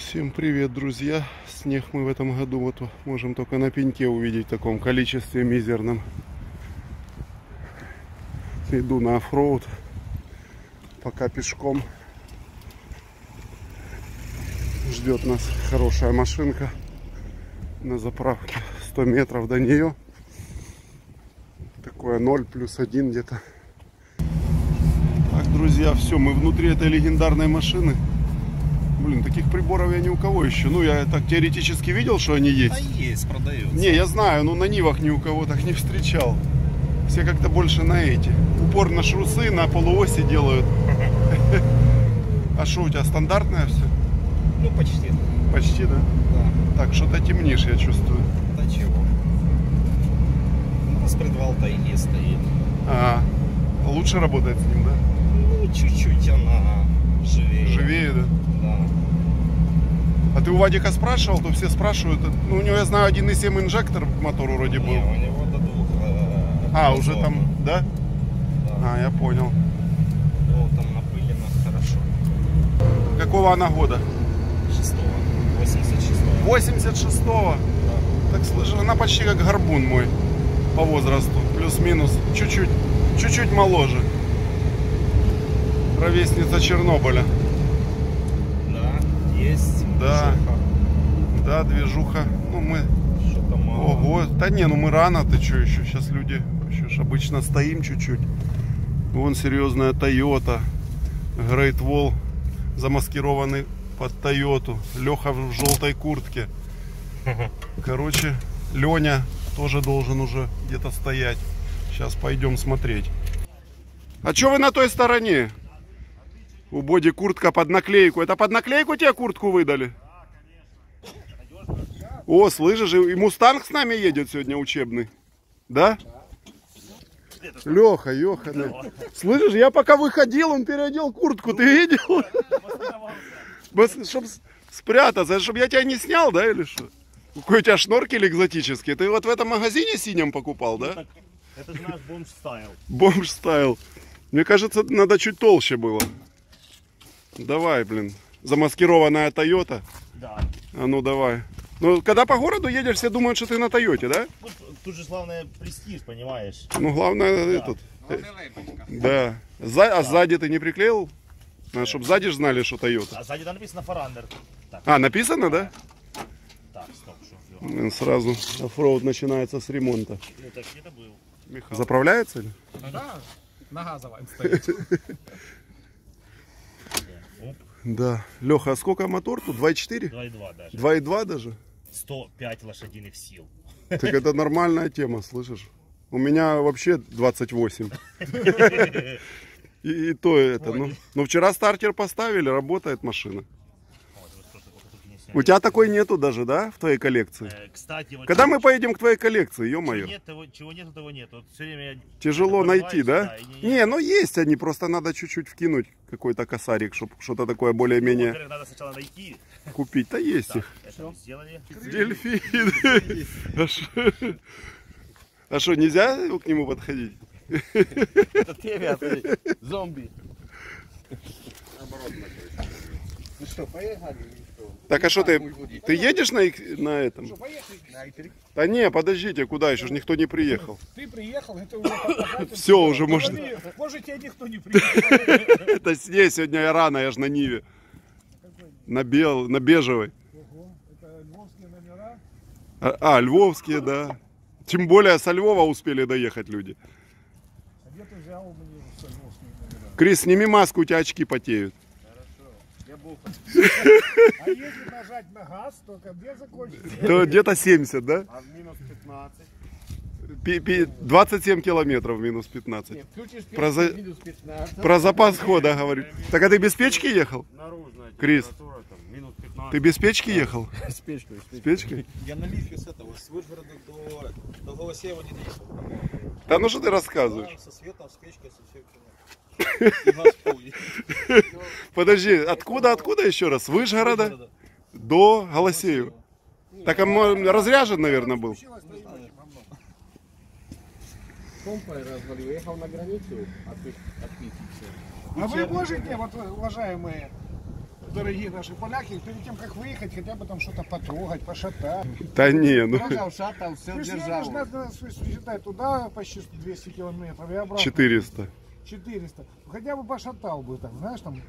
Всем привет, друзья! Снег мы в этом году вот можем только на пеньке увидеть в таком количестве мизерном. Иду на оффроуд, пока пешком. Ждет нас хорошая машинка на заправке 100 метров до нее. Такое 0 плюс 1 где-то. Так, друзья, все, мы внутри этой легендарной машины. Блин, таких приборов я ни у кого еще. Ну, я так теоретически видел, что они есть. А есть, продается. Не, я знаю, но на Нивах ни у кого так не встречал. Все как-то больше на эти. Упор на шрусы, на полуоси делают. А что у тебя стандартное все? Ну, почти. Почти, да? Да. Так, что-то темнишь, я чувствую. Да чего? Ну, распредвал-то и не стоит. А, лучше работает с ним, да? Ну, чуть-чуть она живее. Живее, да? Да. А ты у Вадика спрашивал, то все спрашивают. Ну, у него, я знаю, 1.7 инжектор мотор вроде был. Не, у него до двух. э, А, уже там, да? Да. А, я понял. Ну, там напылено хорошо. Какого она года? Шестого. 86-го. 86-го. Да. Так слышишь, она почти как горбун мой по возрасту. Плюс-минус. Чуть-чуть. Чуть-чуть моложе. Ровесница Чернобыля. Да, есть. Да. Движуха. Ну мы. Что-то мало. Ого. Да не, ну мы рано, ты что еще? Сейчас люди еще ж обычно стоим чуть-чуть. Вон серьезная Тойота. Great Wall замаскированный под Тойоту. Леха в желтой куртке. Короче, Леня тоже должен уже где-то стоять. Сейчас пойдем смотреть. А что вы на той стороне? У Боди куртка под наклейку. Это под наклейку тебе куртку выдали? О, слышишь, и Мустанг с нами едет сегодня учебный. Да? Леха, Йоха, Слышишь, я пока выходил, он переодел куртку, ты видел? Чтобы спрятаться, чтобы я тебя не снял, да, или что? Какой у тебя шноркель экзотический. Ты вот в этом магазине синем покупал, да? Это же наш бомж стайл. Бомж стайл. Мне кажется, надо чуть толще было. Давай, блин. Замаскированная Тойота. Да. А ну давай. Ну, когда по городу едешь, все думают, что ты на Тойоте, да? Ну, тут же главное престиж, понимаешь? Ну, главное, этот. э, Да. За- а сзади ты не приклеил? Надо, чтобы сзади ж знали, что Тойота. А сзади там написано Фарандер. Так, А, написано, да? так, стоп, что? Блин, Сразу оффроуд начинается с ремонта. Ну так где-то был. Заправляется ли? Да, на газовом стоит. Да. Леха, а сколько мотор тут? 2.4? 2,2 даже. 2.2 даже? 105 лошадиных сил. Так это нормальная тема, слышишь? У меня вообще 28. И, и то это, ну, ну вчера стартер поставили, работает машина. У тебя такой нету даже, да, в твоей коллекции? Э, Кстати, вот Когда чего- мы поедем к твоей коллекции, чего ё-моё? нет, того, чего нету, того нет. Вот все время я Тяжело найти, да? и не- Не, ну есть они, просто надо чуть-чуть вкинуть какой-то косарик, чтобы что-то такое Ну, более-менее во-первых, надо сначала найти. купить. Да есть их. это мы сделали. Дельфин. А шо- А что, нельзя к нему подходить? Это ты, зомби. Ну что, поехали? Так, а что ты, ты едешь на, на этом? Поехали. Да не, подождите, куда еще никто не приехал. Ты приехал, это уже. Всё, уже можно. Может, тебе никто не приехал. Это с ней сегодня я рано, я же на Ниве. На, бел, на бежевой. Ого, это львовские номера. А, а, львовские, да. Тем более со Львова успели доехать люди. А где ты взял? Крис, сними маску, у тебя очки потеют. А если нажать на газ, то когда закончится? То где-то 70, да? А в минус 15. Пи- пи- 27 километров минус 15. Включишь Про, за- минус 15. про запас хода говорю. Так а ты без печки ехал? Наружная Крис. там минус 15. Ты без печки ехал? С печкой, с печкой? Я на лифе с этого, с Вышгорода до, до Голосеева не доехал. Да ну что ты рассказываешь? Со светом, с печкой, со всем. И газ. Подожди, откуда, откуда еще раз? С Вышгорода до Голосеева. Так а мо- разряжен, наверное, был. Компой развалил, уехал на границу отпить. А вы можете, вот уважаемые дорогие наши поляки, перед тем, как выехать, хотя бы там что-то потрогать, пошатать. Да не, ну Трогав, шатав, все держав. надо, считай, туда почти 200 километров и обратно. 400. 400. Хотя бы пошатал бы там, знаешь, там,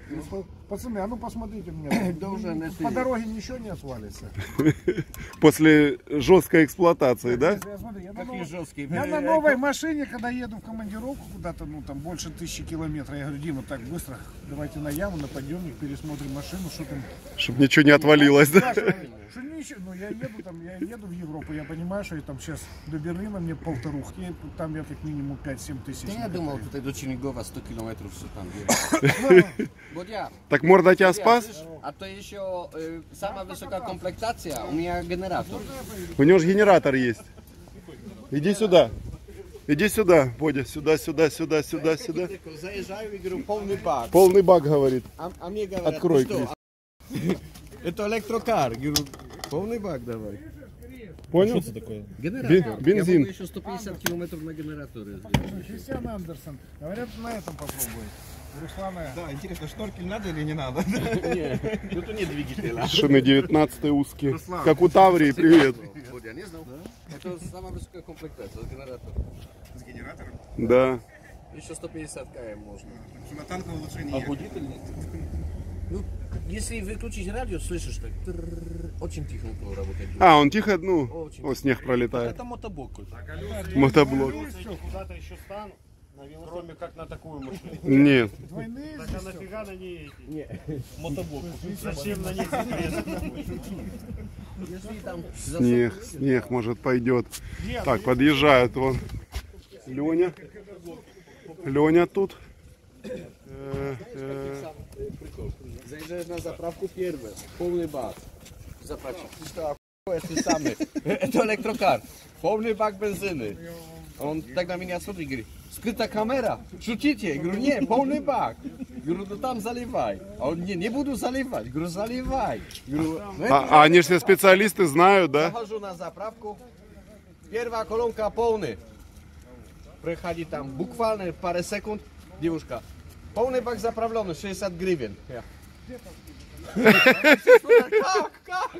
пацаны, а ну посмотрите мне. Должен По дороге ничего не отвалится. После жесткой эксплуатации, да? Я, смотри, я на Такие нов- жесткие. я на новой машине, когда еду в командировку куда-то, ну там больше тысячи километров, я говорю, Дима, так быстро, давайте на яму, на подъемник, пересмотрим машину, что там. Чтобы ничего не отвалилось, да? Да, что- что ничего, ну я еду там, я еду в Европу, я понимаю, что я там сейчас до Берлина мне полторухи, там я как минимум 5-7 тысяч. Та я накатаю. думав, тут до Чернігова 100 кілометрів все там є. Ну, Бодя, Так морда тебя Бодя, спас? слышь, а то еще э, самая высокая комплектация, у меня генератор. У него же генератор есть. Иди сюда. Иди сюда, Бодя, сюда, сюда, сюда, сюда, сюда. Заезжаю и говорю, полный бак. Полный бак, говорит. А, а мне говорят, Открой, «Ты что, это электрокар. Говорю, полный бак давай. Понял? Генератор. Бен- бензин. Я могу еще 150 километров на генераторе. Кристиан Андерсон, говорят, на этом попробуй. Руслана, Да, интересно, шноркель надо или не надо? Тут нет двигателя. Шины 19 узкие. Как у Таврии, привет. Бодя, не знал? Это самая высокая комплектация, генератор. С генератором? Да. Еще 150 км можно. На танковый лучше не ехать. Ну, если выключить радио, слышишь так, очень тихо работает. А, он тихо, ну, Очень. о, снег пролетает. Это мотоблок. Мотоблок. Куда-то еще стану, кроме как на такую машину. Нет. двойные Так а нафига на ней эти? Не. Мотоблок. Зачем на ней GPS? Если там Снег, снег, может, пойдет. Так, подъезжает вон. Леня. Леня тут. Э, э, Заезжаешь на заправку первый, полный бак. Заправщик, ты что, охуел, ты самый? Это электрокар, полный бак бензины. Он так на меня смотрит и говорит, скрытая камера, шутите? Я говорю, не, полный бак. Говорю, ну там заливай. А он, не, не буду заливать. Говорю, заливай. Говорю, ну это А, а они же все специалисты знают, да? Захожу на заправку, первая колонка полная. Приходит там буквально пару секунд, девушка, полный бак заправленный, 60 гривен. Как, как?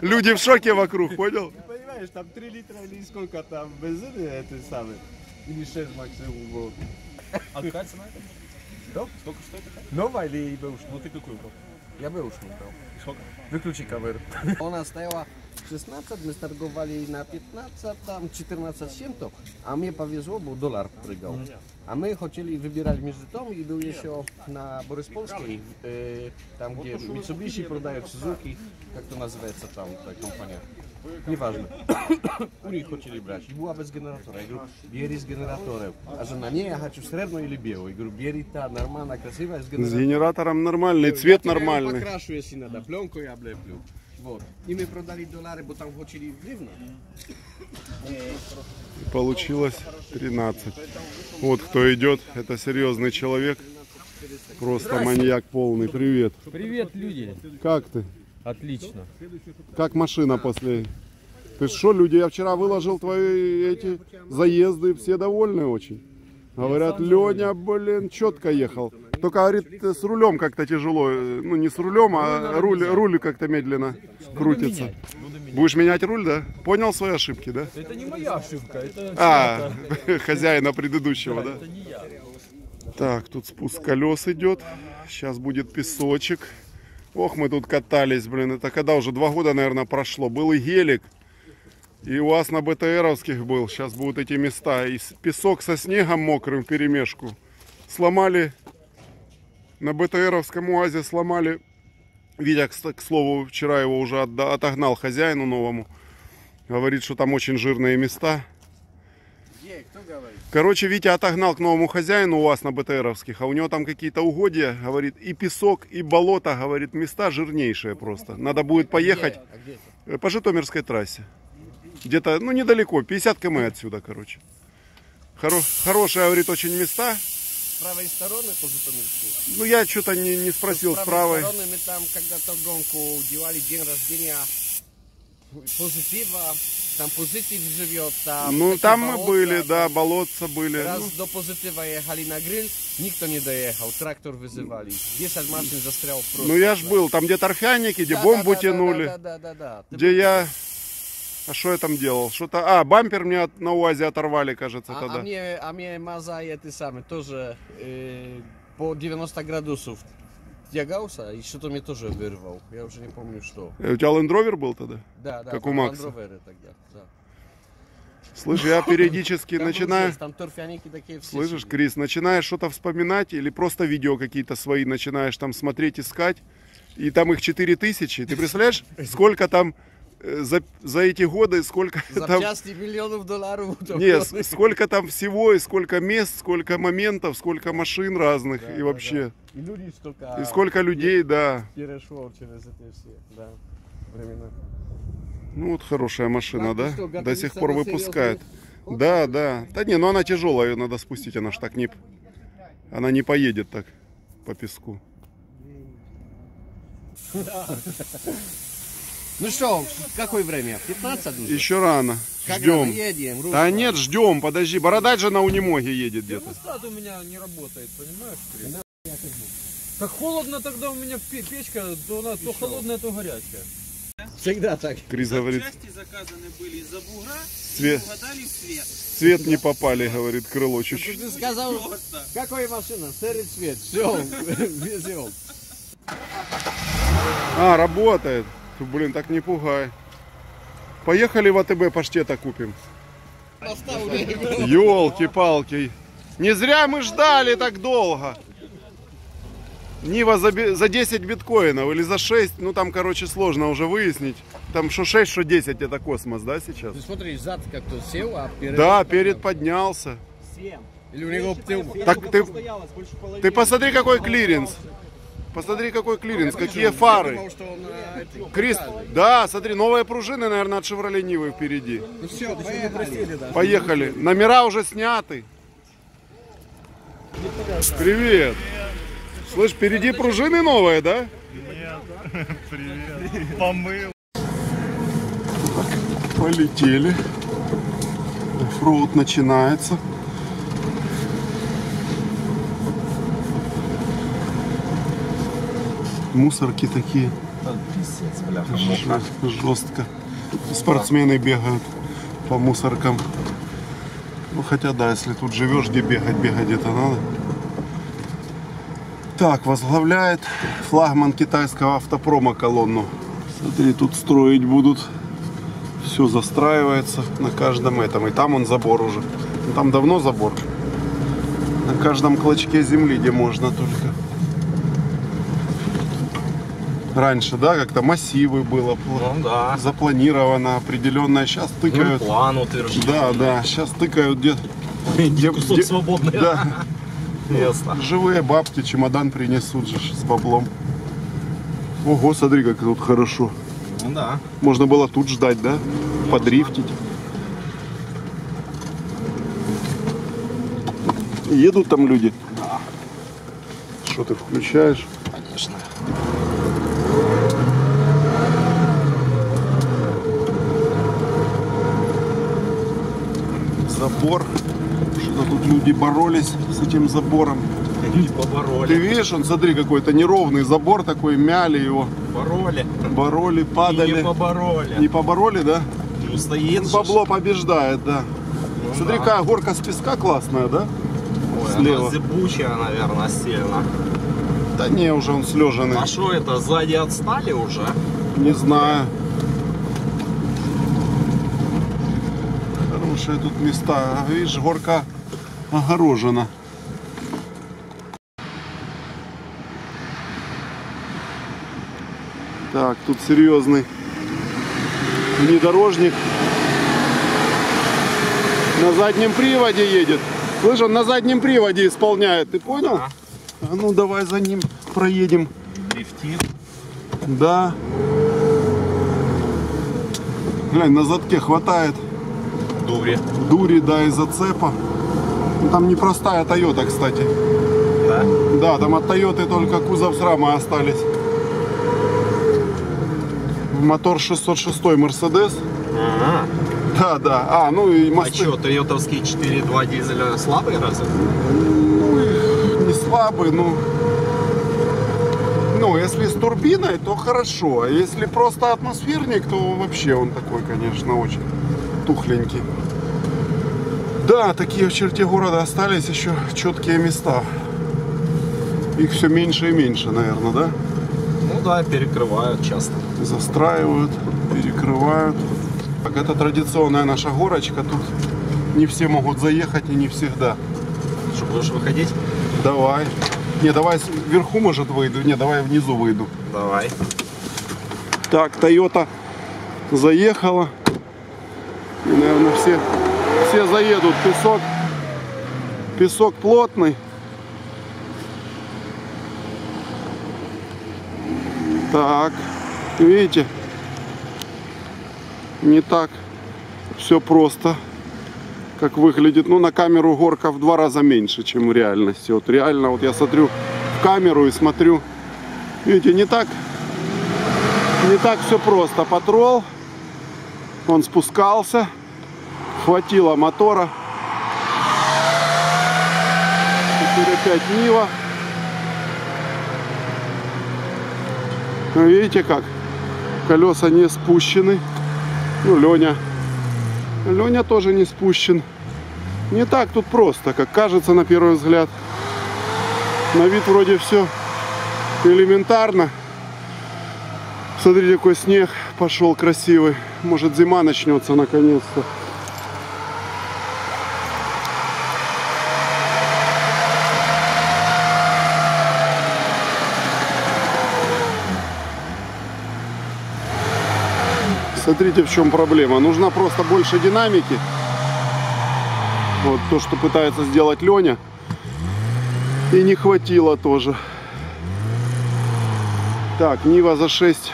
Люди в шоке вокруг, понял? Понимаешь, там 3 литра или сколько там бензина, это самое. Или 6 максимум. Вот. А какая цена это? Что? Сколько стоит? Новая или бэушная? Ну ты какую брал? Я бэушную брал. Сколько? Выключи камеру. Она стояла 16, мы торговали на 15, там 14 с чем-то, а мне повезло, был доллар прыгал. А мы хотели выбирать между том, и был еще на Бориспольской, э, там где Mitsubishi продают, Suzuki, как то называется там та компания. Неважно. У них хотели брать. И была без генератора. Я говорю, бери с генератором. А жена, не, я хочу среднюю или белую. Я говорю, бери та, нормально, красивая, с С генератором. генератором нормальный, цвет Я тебя нормальный. покрашу, если надо. Пленку я облеплю. Вот. И мы продали доллары, бо там хотели гривна. Получилось 13. Вот кто идет, это серьезный человек. Просто маньяк полный. Привет. Привет, люди. Как ты? Отлично. Как машина после... Ты что, люди, я вчера выложил твои эти заезды, все довольны очень. Говорят, Леня, блин, четко ехал. Только, говорит, с рулем как-то тяжело. Э, Ну, не с рулем, а руль, руль как-то медленно крутится. Будешь менять руль, да? Понял свои ошибки, да? Это не моя ошибка, это А, хозяина предыдущего, да? это не я. Так, тут спуск колес идет. Сейчас будет песочек. Ох, мы тут катались, блин. Это когда уже два года, наверное, прошло. Был и гелик. И у вас на БТРовских был. Сейчас будут эти места. И песок со снегом мокрым в перемешку. Сломали. На БТРовском УАЗе сломали. Витя, к слову, вчера его уже отогнал хозяину новому. Говорит, что там очень жирные места. Где? Кто говорит? Короче, Витя отогнал к новому хозяину у вас на БТРовских, а у него там какие-то угодья, говорит, и песок, и болото, говорит, места жирнейшие просто. Надо будет поехать А где это? э, по Житомирской трассе. Где-то, ну, недалеко, 50 км отсюда, короче. Хоро- хорошие, говорит, очень места. С правой стороны по Житомирской. Ну, я что-то не, не спросил с правой. стороны мы там когда-то гонку делали, день рождения позитива, там позитив живет, там Ну, там мы болота, были, да, там болотца были. Раз Ну, до позитива ехали на гриль, никто не доехал, трактор вызывали. 10 машин застрял просто. ну, я ж был, там где торфяники, где Да, бомбу да, да, тянули. Да, да, да, да. Ты Где я... А что я там делал? Что-то... А, бампер мне от- на УАЗе оторвали, кажется, А, тогда. а мне, а мне Маза и ты самый тоже э, по 90 градусов тягался, и что-то мне тоже вырвал. Я уже не помню что. Э, У тебя Land Rover был тогда? Да, да. Как у Макса. Rover тогда, да. Слышь, я периодически Там начинаю... был Там торфяники такие все. Слышишь, сидят. Крис, начинаешь что-то вспоминать или просто видео какие-то свои начинаешь там смотреть, искать, и там их 4000. Ты представляешь, сколько там за, за эти годы, сколько там... Запчасти миллионов долларов. там Не, было. с- сколько там всего, и сколько мест, сколько моментов, сколько машин разных, Да, и да, вообще. И люди столько... И сколько людей, да. Перешло через эти все, да, времена. Ну вот хорошая машина, Так, да? что, До сих пор выпускает. серьезный Да, да. Да не, ну она тяжелая, ее надо спустить, она ж так не... Она не поедет так по песку. Ну что, какое время? 15 уже? Еще рано. Ждем. едем? Да нет, ждем, подожди. Бородач же на унемоге едет где-то. Термостат у меня не работает, понимаешь? Крис? Как холодно тогда у меня пе- печка, то она то холодная, то горячая. Всегда так. Крис говорит, Части заказаны были из-за бугра, Цвет. угадали в цвет. цвет не попали, говорит крыло чуть-чуть. Ты сказал, Просто. какая машина? Серый цвет. Все, везем. А, работает. Фу, Блин, так не пугай. Поехали в АТБ паштета купим. Елки-палки. Не зря мы ждали так долго. Нива за, за 10 биткоинов или за 6, ну там, короче, сложно уже выяснить. Там что 6, что 10, это космос, да, сейчас? Ты смотри, зад как-то сел, а перед... Да, перед поднялся. Или у него. Так ты, ты посмотри, какой клиренс. Посмотри, какой клиренс, какие фары. Думал, что он, а, это, Крис, да, смотри, новые пружины, наверное, от Шевроле Нивы впереди. Ну все, поехали. Поехали. Номера уже сняты. Привет. Слышь, впереди пружины новые, да? Помыл. Полетели. Оффроуд начинается. Мусорки такие. Жестко. Спортсмены бегают по мусоркам. Ну хотя да, если тут живешь, где бегать, бегать где-то надо. Так, возглавляет флагман китайского автопрома колонну. Смотри, тут строить будут. Все застраивается на каждом этом. И там он забор уже. Там давно забор. На каждом клочке земли, где можно только. Раньше, да, как-то массивы было Ну да. запланировано определенное. Сейчас тыкают. План утвержден. Да, да, сейчас тыкают где, где, Кусок свободный. да, Ясно. живые бабки, чемодан принесут же с баблом. Ого, смотри, как тут хорошо. Ну да. Можно было тут ждать, да? Подрифтить. Едут там люди? Что ты включаешь? Конечно. Забор. Что-то тут люди боролись с этим забором. Не Ты побороли. видишь, он, смотри, какой-то неровный забор такой, мяли его, Побороли. бороли, И падали. не побороли. Не побороли, да? Ну, стоит же. Бабло побеждает, да. Ну Смотри, да. какая горка с песка классная, да? Ой, слева. она зыбучая, наверное, сильно. Да не, уже он слежанный. А что это, сзади отстали уже? Не знаю. Хорошие тут места. Видишь, горка огорожена. Так, тут серьезный внедорожник. На заднем приводе едет. Слышь, он на заднем приводе исполняет. Ты понял? Да. А ну давай за ним проедем. Дрифтит. Да. Глянь, на задке хватает Дури. дури, да, и зацепа. Ну, Там непростая Тойота, кстати. Да? Да, там от Тойоты только кузов с рамой остались. мотор 606 Мерседес. Ага. Да, да. А, ну и А мосты что, тойотовские 4.2 дизеля слабые разве? не слабый, ну... Ну, если с турбиной, то хорошо. А если просто атмосферник, то вообще он такой, конечно, очень тухленький. Да, такие в черте города остались еще четкие места. Их все меньше и меньше, наверное, да? Ну да, перекрывают часто. Застраивают, перекрывают. Так, это традиционная наша горочка. Тут не все могут заехать и не всегда. Что, будешь выходить? Давай. Не, давай вверху, может, выйду. Не, давай внизу выйду. Давай. Так, Toyota заехала. И, наверное, все, все заедут. Песок, песок плотный. Так, видите, не так все просто, как выглядит. Ну, на камеру горка в два раза меньше, чем в реальности. Вот реально, вот я смотрю в камеру и смотрю, видите, не так не так все просто. Патрол, он спускался, хватило мотора. Теперь опять Нива. Ну, Видите как? Колеса не спущены. Ну, Леня. Леня тоже не спущен. Не так тут просто, как кажется на первый взгляд. На вид вроде все элементарно. Смотрите, какой снег пошел красивый. Может зима начнется наконец-то. Смотрите, в чем проблема. Нужна просто больше динамики. Вот то, что пытается сделать Леня. И не хватило тоже. Так, Нива за 6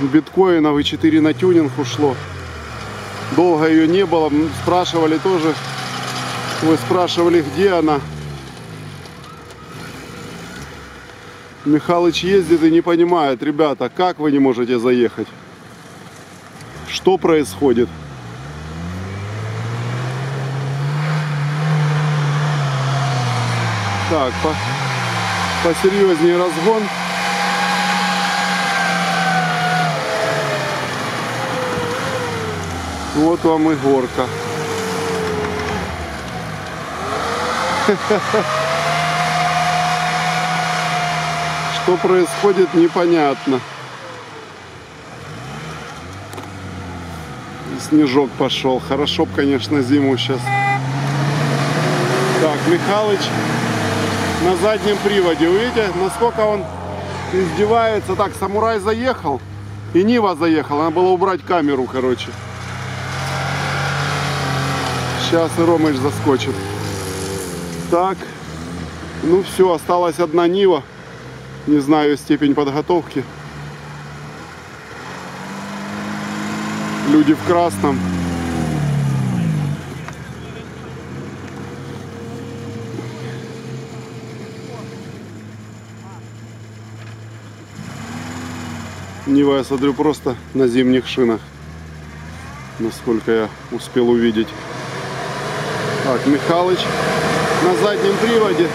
биткоинов и 4 на тюнинг ушло. Долго ее не было. Спрашивали тоже. Вы спрашивали, где она. Михалыч ездит и не понимает, ребята, как вы не можете заехать? Что происходит? Так, по, посерьезнее разгон. Вот вам и горка. Что происходит, непонятно. Снежок пошел. Хорошо б, конечно, зиму сейчас. Так, Михалыч на заднем приводе. Вы видите, насколько он издевается. Так, самурай заехал. И Нива заехала. Надо было убрать камеру, короче. Сейчас Ромыч заскочит. Так. Ну все, осталась одна Нива. Не знаю степень подготовки. Люди в красном. Нива, я смотрю, просто на зимних шинах. Насколько я успел увидеть. Так, Михалыч на заднем приводе.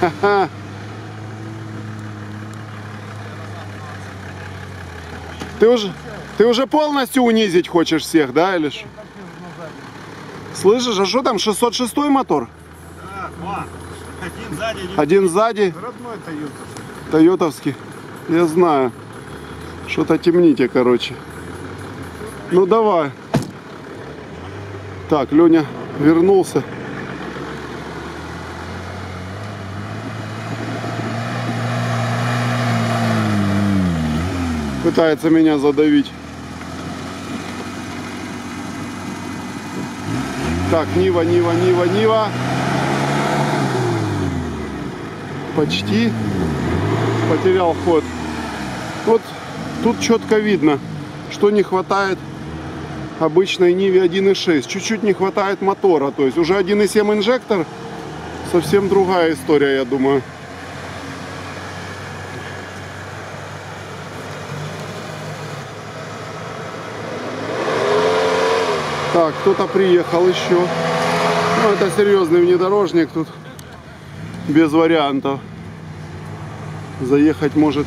Ты уже, ты уже полностью унизить хочешь всех, да, или что? Слышишь, а что там, 606 мотор? Один сзади, один Один сзади, Родной Toyota. тойотовский. Я знаю. Что-то темните, короче. Ну давай. Так, Леня вернулся. Пытается меня задавить. Так, Нива, Нива, Нива, Нива. Почти потерял ход. Вот тут четко видно, что не хватает обычной Ниве 1.6. Чуть-чуть не хватает мотора, то есть уже 1.7 инжектор, совсем другая история, я думаю. Так, кто-то приехал еще. Ну, это серьезный внедорожник, тут без вариантов. Заехать может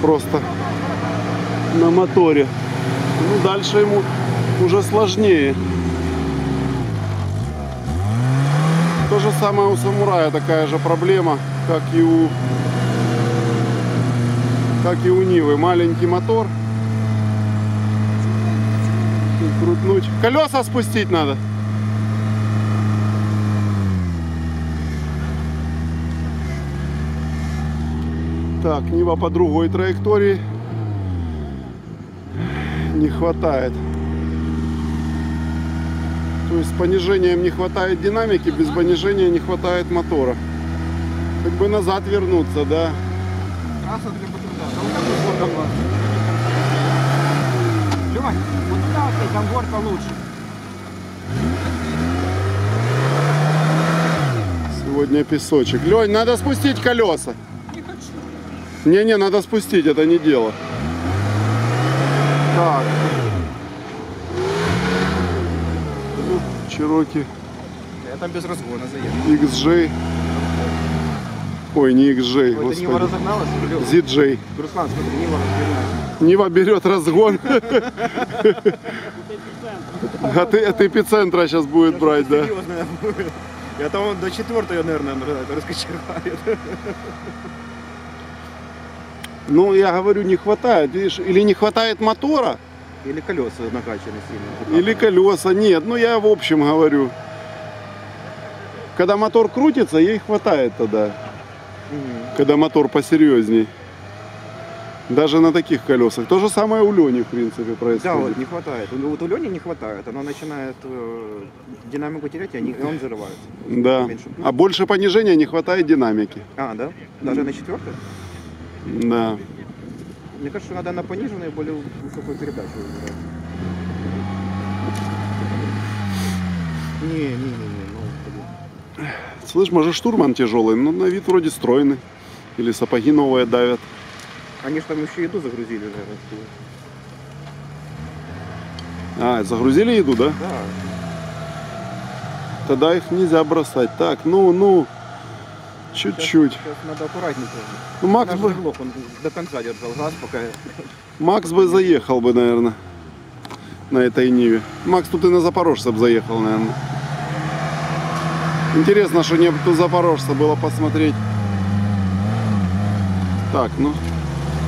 просто на моторе. Дальше ему уже сложнее. То же самое у самурая такая же проблема, как и у как и у Нивы. Маленький мотор. Крутнуть. Колеса спустить надо. Так, Нива по другой траектории. Не хватает. То есть с понижением не хватает динамики, без понижения не хватает мотора. Хоть бы назад вернуться, да. Трасса для БТР, да вот. Лёнь, туда вот лучше. Сегодня песочек. Лень, надо спустить колеса. Не-не, надо спустить, это не дело. Так. Чироки Я там без разгона заехал. XJ. Ой, не XJ, Ой, ты Нива господи. разогналась? ZJ. Руслан, смотри, Нива разогналась. Нива берет разгон. От, от эпицентра сейчас будет брать, да. Я там до четвертой, наверное, раскочеваю. Ну, я говорю, не хватает, видишь, или не хватает мотора, Или колеса накачаны сильно. или колеса. Нет, ну я в общем говорю. Когда мотор крутится, ей хватает тогда. Мгм. Когда мотор посерьезней. Даже на таких колесах. То же самое у Лени, в принципе, Да, происходит. вот не хватает. У- Вот у Лени не хватает. Она начинает э, динамику терять, и они- и он взрывается. Да. Меньше. А больше понижения не хватает динамики. А, да? Даже на четвертой? Да. Мне кажется, надо на пониженной более высокую передачу выбирать. Не, не, не, не, ну. Слышь, может штурман тяжелый, но на вид вроде стройный. Или сапоги новые давят. Они же там еще еду загрузили, наверное. А, загрузили еду, да? Да. Тогда их нельзя бросать. Так, ну, ну, чуть-чуть. Надо аккуратненько. Ну, Макс Наш бы, заглох, он до конца держал газ, пока... Макс бы заехал бы, наверное, на этой Ниве. Макс тут и на Запорожца бы заехал, наверное. Интересно, что нету Запорожца было посмотреть. Так, ну,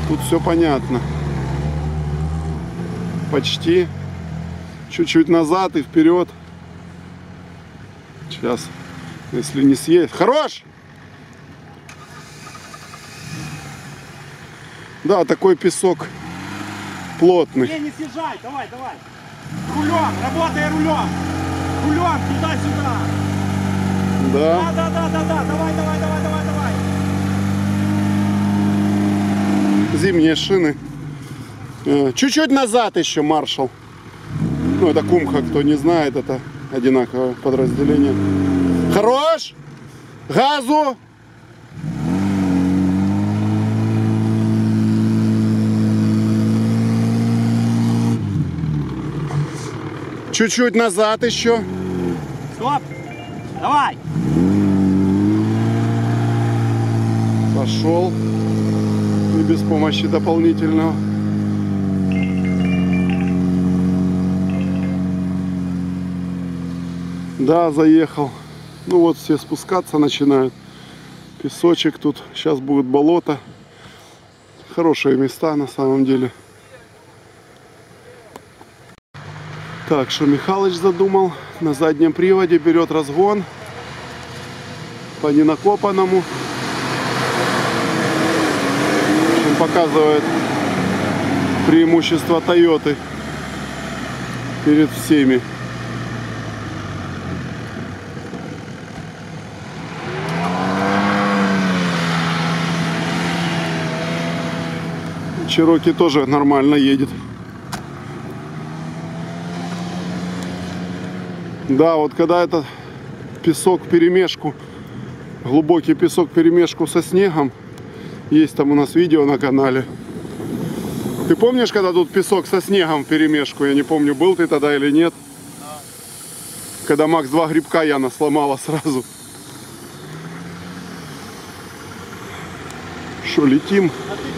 тут все понятно. Почти. Чуть-чуть назад и вперед. Сейчас, если не съесть. Хорош! Да, такой песок плотный. Не, не съезжай, давай, давай. Рулем, работай рулем. Рулем, туда-сюда. Да. Да, да, да, да, да, давай, давай, давай, давай, давай. Зимние шины. Э, Чуть-чуть назад еще маршал. Ну, это Кумха, кто не знает, это одинаковое подразделение. Хорош! Газу! Чуть-чуть назад еще. Стоп. Давай. Пошел. И без помощи дополнительного. Да, заехал. Ну вот все спускаться начинают. Песочек тут. Сейчас будет болото. Хорошие места на самом деле. Так, что Михалыч задумал. На заднем приводе берет разгон. По ненакопанному. Общем, показывает преимущество Тойоты перед всеми. Чироки тоже нормально едет. Да, вот когда этот песок перемешку, глубокий песок перемешку со снегом, есть там у нас видео на канале. Ты помнишь, когда тут песок со снегом перемешку? Я не помню, был ты тогда или нет. Когда Макс два грибка Яна сломала сразу. Что, летим? А ты